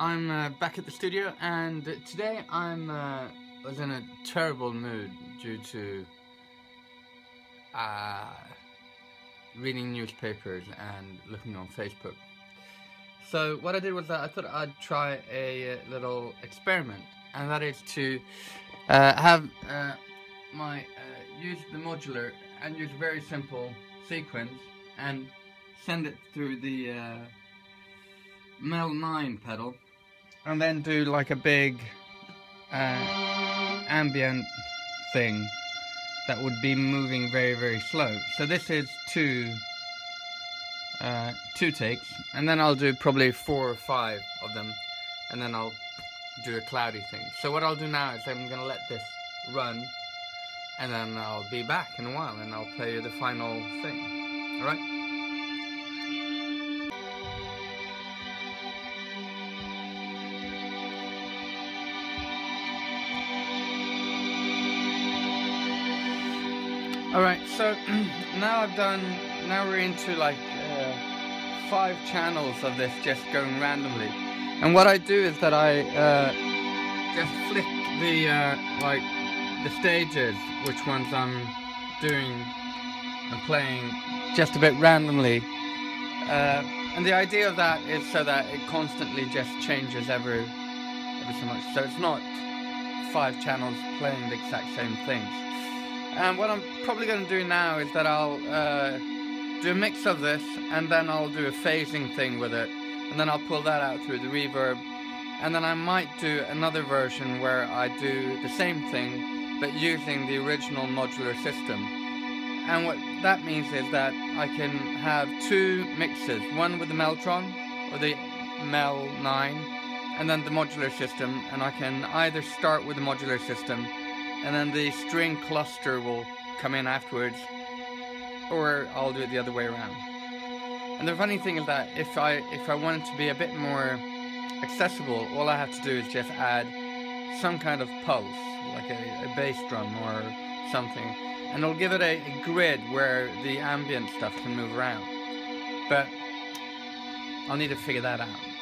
uh, back at the studio, and today I'm uh, was in a terrible mood due to uh, reading newspapers and looking on Facebook. So what I did was that I thought I'd try a little experiment, and that is to uh, have uh, my uh, use the modular and use a very simple sequence and send it through the Mel 9 pedal and then do like a big uh, ambient thing that would be moving very very slow. So this is two uh, two takes and then I'll do probably four or five of them and then I'll do a cloudy thing. So what I'll do now is I'm gonna let this run and then I'll be back in a while and I'll play you the final thing. Alright Alright, so now I've done, now we're into like uh, five channels of this just going randomly. And what I do is that I uh, just flick the, uh, like, the stages, which ones I'm doing and playing just a bit randomly. Uh, and the idea of that is so that it constantly just changes every, every so much. So it's not five channels playing the exact same things. And what I'm probably going to do now is that I'll uh, do a mix of this and then I'll do a phasing thing with it. And then I'll pull that out through the reverb. And then I might do another version where I do the same thing but using the original modular system. And what that means is that I can have two mixes, one with the Mellotron or the Mel 9 and then the modular system and I can either start with the modular system and then the string cluster will come in afterwards or I'll do it the other way around. And the funny thing is that if I if I want it to be a bit more accessible, all I have to do is just add some kind of pulse, like a, a bass drum or something, and it'll give it a, a grid where the ambient stuff can move around. But I'll need to figure that out.